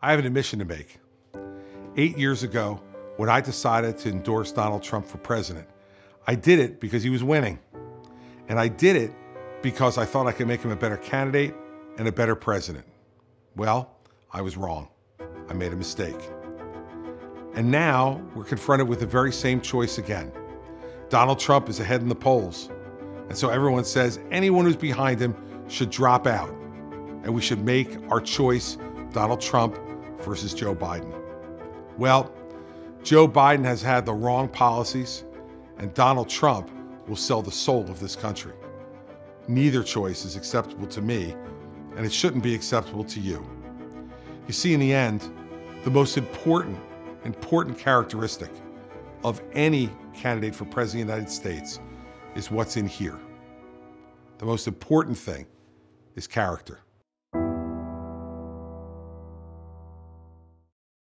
I have an admission to make. Eight years ago, when I decided to endorse Donald Trump for president, I did it because he was winning. And I did it because I thought I could make him a better candidate and a better president. Well, I was wrong. I made a mistake. And now we're confronted with the very same choice again. Donald Trump is ahead in the polls. And so everyone says anyone who's behind him should drop out. And we should make our choice Donald Trump versus Joe Biden. Well, Joe Biden has had the wrong policies, and Donald Trump will sell the soul of this country. Neither choice is acceptable to me, and it shouldn't be acceptable to you. You see, in the end, the most important, important characteristic of any candidate for President of the United States is what's in here. The most important thing is character.